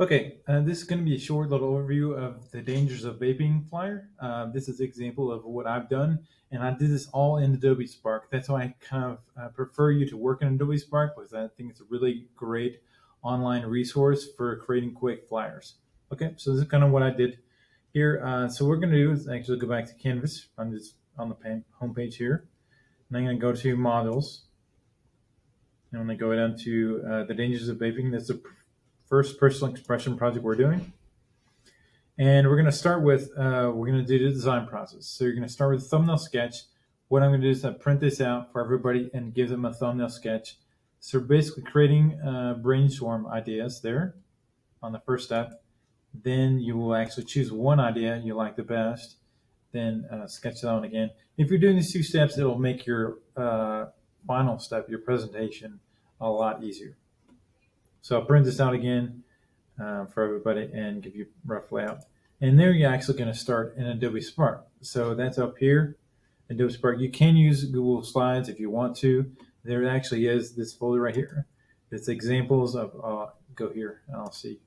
Okay, uh, this is going to be a short little overview of the dangers of vaping flyer. Uh, this is an example of what I've done, and I did this all in Adobe Spark. That's why I kind of uh, prefer you to work in Adobe Spark because I think it's a really great online resource for creating quick flyers. Okay, so this is kind of what I did here. Uh, so what we're going to do is actually go back to Canvas. I'm just on the home page here, and I'm going to go to Modules. And I'm going to go down to uh, the dangers of vaping. That's the first personal expression project we're doing. And we're going to start with, uh, we're going to do the design process. So you're going to start with a thumbnail sketch. What I'm going to do is I print this out for everybody and give them a thumbnail sketch. So basically creating uh, brainstorm ideas there on the first step. Then you will actually choose one idea you like the best, then uh, sketch that one again. If you're doing these two steps, it'll make your uh, final step, your presentation, a lot easier. So I'll print this out again uh, for everybody and give you rough layout. And there you're actually going to start in Adobe Spark. So that's up here, Adobe Spark. You can use Google Slides if you want to. There actually is this folder right here. It's examples of, uh, go here I'll see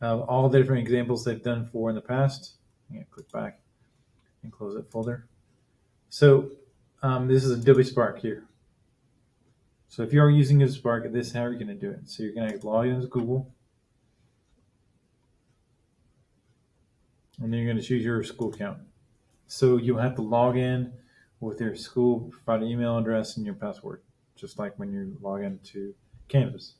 all the different examples they've done for in the past. I'm going to click back and close that folder. So um, this is Adobe Spark here. So if you're using a Spark, this is how you're going to do it. So you're going to log into Google. And then you're going to choose your school account. So you'll have to log in with your school, provide an email address and your password, just like when you log into Canvas.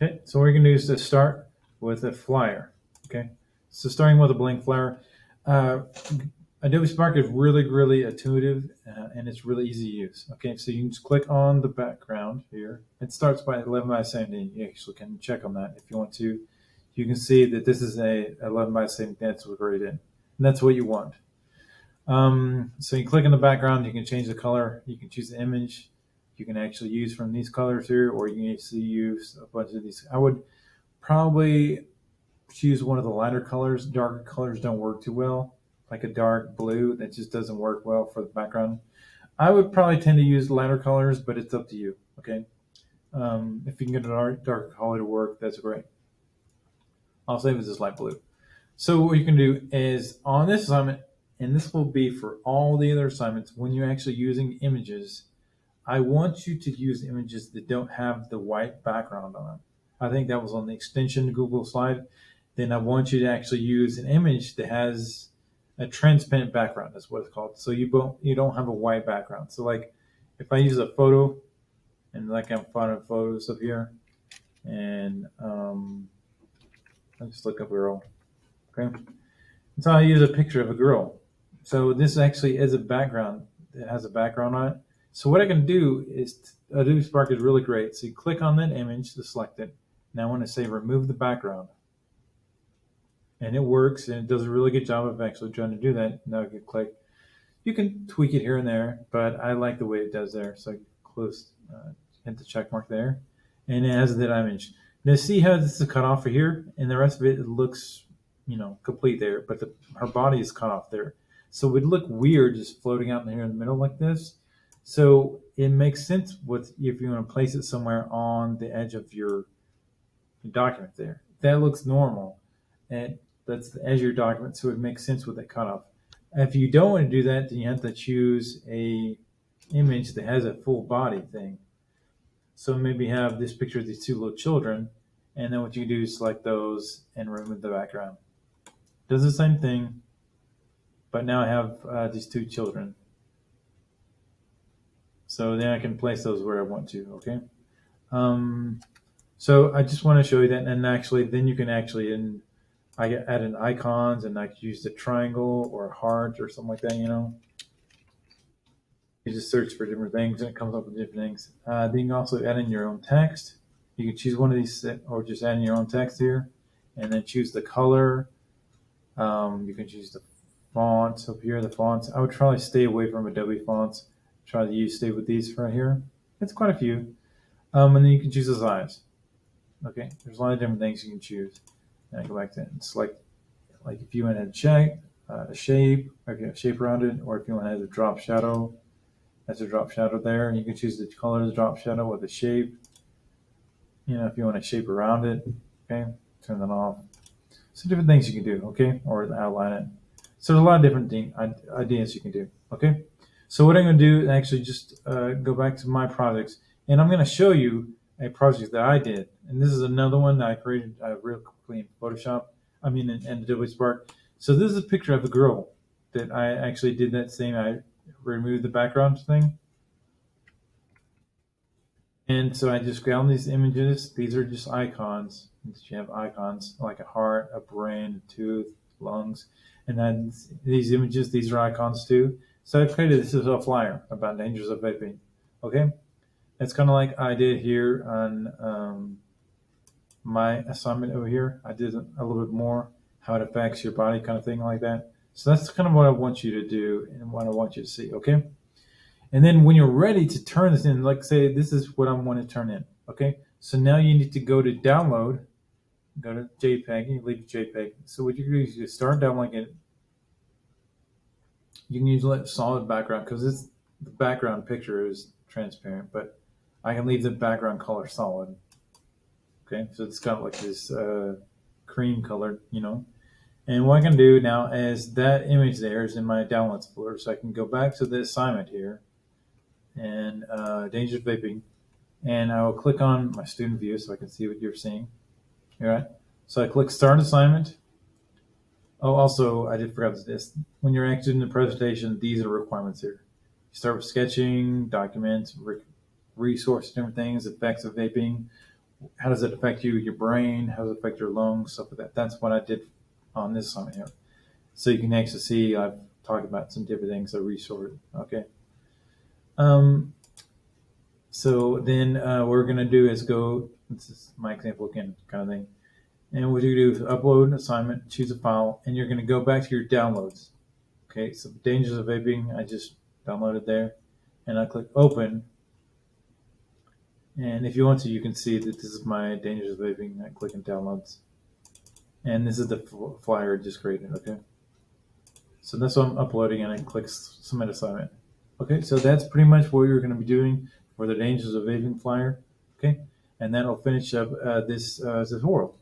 Okay, so what you're going to do is to start with a flyer. Okay, so starting with a blank flyer. Uh, Adobe Spark is really, really intuitive uh, and it's really easy to use. Okay, so you can just click on the background here. It starts by 11 by 17. You actually can check on that if you want to. You can see that this is a 11 by 17 that's right in. And that's what you want. Um, so you click on the background, you can change the color, you can choose the image. You can actually use from these colors here, or you can actually use a bunch of these. I would probably choose one of the lighter colors. Darker colors don't work too well like a dark blue that just doesn't work well for the background. I would probably tend to use lighter colors, but it's up to you. Okay. Um, if you can get a dark, darker color to work, that's great. I'll save as light blue. So what you can do is on this assignment, and this will be for all the other assignments, when you're actually using images, I want you to use images that don't have the white background on them. I think that was on the extension Google slide. Then I want you to actually use an image that has a transparent background is what it's called. So you don't you don't have a white background. So like if I use a photo and like I'm finding photos up here and um, I just look up a girl. Okay. so I use a picture of a girl. So this actually is a background. It has a background on it. So what I can do is Adobe Spark is really great. So you click on that image to select it. Now I want to say remove the background and it works and it does a really good job of actually trying to do that. Now I can click. You can tweak it here and there, but I like the way it does there. So I close, uh, hit the check mark there, and it has that image. Now see how this is cut off for here, and the rest of it, it looks, you know, complete there, but the, her body is cut off there. So it would look weird just floating out in here in the middle like this. So it makes sense with if you want to place it somewhere on the edge of your document there. That looks normal. And that's the Azure document, so it makes sense with that cutoff. If you don't want to do that, then you have to choose a image that has a full body thing. So maybe have this picture of these two little children, and then what you do is select those and remove the background. Does the same thing, but now I have uh, these two children. So then I can place those where I want to, okay? Um, so I just want to show you that, and actually, then you can actually, in I add in icons and I could use the triangle or a heart or something like that, you know. You just search for different things and it comes up with different things. Uh, then you can also add in your own text. You can choose one of these or just add in your own text here and then choose the color. Um, you can choose the fonts up here, the fonts. I would probably stay away from Adobe fonts. Try to use stay with these right here. It's quite a few. Um, and then you can choose the size. Okay, there's a lot of different things you can choose. And I go back to it and select, like if you want to check uh, a shape, or if you have shape around it, or if you want to add a drop shadow, that's a drop shadow there. And you can choose the color of the drop shadow or the shape. You know, if you want to shape around it, okay. turn that off. So different things you can do, okay? Or outline it. So there's a lot of different ideas you can do, okay? So what I'm going to do is actually just uh, go back to my projects, and I'm going to show you a project that I did. And this is another one that I created uh, real quickly in Photoshop, I mean in, in Adobe Spark. So this is a picture of a girl that I actually did that same, I removed the background thing. And so I just found these images. These are just icons. You have icons like a heart, a brain, tooth, lungs. And then these images, these are icons too. So I created this as a flyer about dangers of vaping. Okay. It's kind of like I did here on um, my assignment over here. I did a little bit more how it affects your body kind of thing like that. So that's kind of what I want you to do and what I want you to see. Okay. And then when you're ready to turn this in, like say, this is what I want to turn in. Okay. So now you need to go to download, go to JPEG, you leave JPEG. So what you do is you start downloading it. You can use a solid background because it's the background picture is transparent, but I can leave the background color solid. Okay. So it's got like this uh, cream color, you know. And what I can do now is that image there is in my downloads folder. So I can go back to the assignment here and uh, dangerous vaping. And I will click on my student view so I can see what you're seeing. All right. So I click start assignment. Oh, also, I did forget this. When you're actually in the presentation, these are requirements here. You start with sketching, documents, re resource different things, effects of vaping. How does it affect you, your brain? How does it affect your lungs? Stuff like that. That's what I did on this assignment here. So you can actually see I've talked about some different things that resource. Okay. Um, so then uh, what we're going to do is go, this is my example again, kind of thing. And what you do is upload an assignment, choose a file, and you're going to go back to your downloads. Okay, so Dangers of Vaping, I just downloaded there. And I click open. And if you want to, you can see that this is my Dangers of Vaping. I click on downloads. And this is the flyer just created, okay? So that's what I'm uploading and I click submit assignment. Okay, so that's pretty much what you're going to be doing for the dangers of vaping flyer. Okay, and that'll finish up uh, this uh, tutorial.